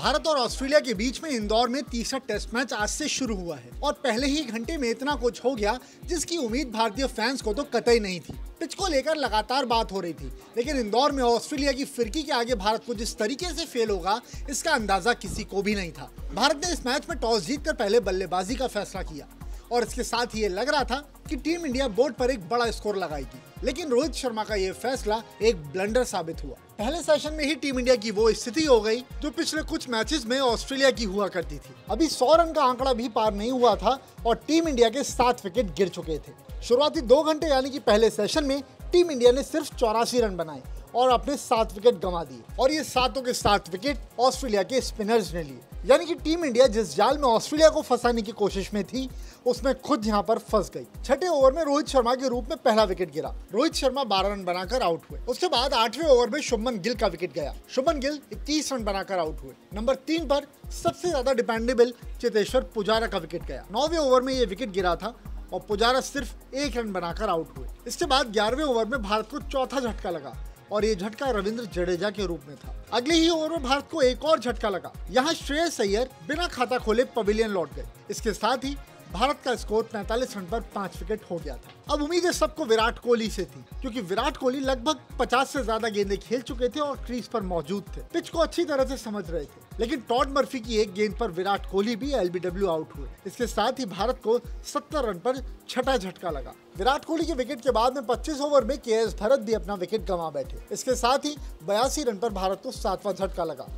भारत और ऑस्ट्रेलिया के बीच में इंदौर में तीसरा टेस्ट मैच आज से शुरू हुआ है और पहले ही घंटे में इतना कुछ हो गया जिसकी उम्मीद भारतीय फैंस को तो कतई नहीं थी। पिच को लेकर लगातार बात हो रही थी, लेकिन इंदौर में ऑस्ट्रेलिया की फिरकी के आगे भारत को जिस तरीके से फेल होगा, इसका अंदाज़ा किसी को भी नहीं था। भारत ने इस मैच में टॉस जीतकर पहले बल्लेबाजी का फैसला किया। और इसके साथ ही ये लग रहा था कि टीम इंडिया बोर्ड पर एक बड़ा स्कोर लगाएगी। लेकिन रोहित शर्मा का ये फैसला एक ब्लंडर साबित हुआ। पहले सेशन में ही टीम इंडिया की वो स्थिति हो गई, जो पिछले कुछ मैचेस में ऑस्ट्रेलिया की हुआ करती थी। अभी सौ रन का आंकड़ा भी पार नहीं हुआ था और टीम इंडिया के सात विकेट गिर चुके थे। शुरुआती दो घंटे यानी कि पहले सेशन में टीम इंडिया ने सिर्फ़ चौरासी रन बनाए। और अपने सात विकेट गंवा दिए और ये सातों के सात विकेट ऑस्ट्रेलिया के स्पिनर्स ने लिए। यानी कि टीम इंडिया जिस जाल में ऑस्ट्रेलिया को फंसाने की कोशिश में थी, उसमें खुद यहाँ पर फंस गई। छठे ओवर में रोहित शर्मा के रूप में पहला विकेट गिरा। रोहित शर्मा बारह रन बनाकर आउट हुए। उसके बाद आठवें ओवर में शुभमन गिल का विकेट गया। शुभमन गिल इक्कीस रन बनाकर आउट हुए। नंबर तीन पर सबसे ज़्यादा डिपेंडेबल चेतेश्वर पुजारा का विकेट गया। नौवे ओवर में ये विकेट गिरा था और पुजारा सिर्फ़ एक रन बनाकर आउट हुए। इसके बाद ग्यारहवें ओवर में भारत को चौथा झटका लगा। और ये झटका रविंद्र जडेजा के रूप में था। अगले ही ओवर में भारत को एक और झटका लगा। यहाँ श्रेयस अय्यर बिना खाता खोले पवेलियन लौट गए। इसके साथ ही भारत का स्कोर 45 रन पर पाँच विकेट हो गया था। अब उम्मीदें सबको विराट कोहली से थी, क्योंकि विराट कोहली लगभग 50 से ज़्यादा गेंदें खेल चुके थे और क्रीज पर मौजूद थे। पिच को अच्छी तरह से समझ रहे थे, लेकिन टॉड मर्फी की एक गेंद पर विराट कोहली भी एलबीडब्ल्यू आउट हुए। इसके साथ ही भारत को 70 रन पर छठा झटका लगा। विराट कोहली के विकेट के बाद में 25 ओवर में के भरत भी अपना विकेट गंवा बैठे। इसके साथ ही बयासी रन पर भारत को सातवां झटका लगा।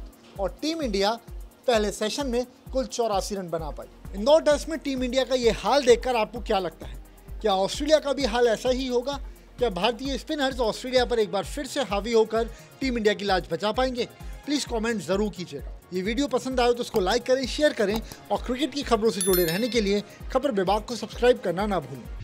और टीम इंडिया पहले सेशन में कुल चौरासी रन बना पाई। इंदौर टेस्ट में टीम इंडिया का ये हाल देखकर आपको क्या लगता है? क्या ऑस्ट्रेलिया का भी हाल ऐसा ही होगा? क्या भारतीय स्पिनर्स ऑस्ट्रेलिया पर एक बार फिर से हावी होकर टीम इंडिया की लाज बचा पाएँगे? प्लीज़ कमेंट ज़रूर कीजिएगा। ये वीडियो पसंद आए तो उसको लाइक करें शेयर करें और क्रिकेट की खबरों से जुड़े रहने के लिए खबर विभाग को सब्सक्राइब करना ना भूलें।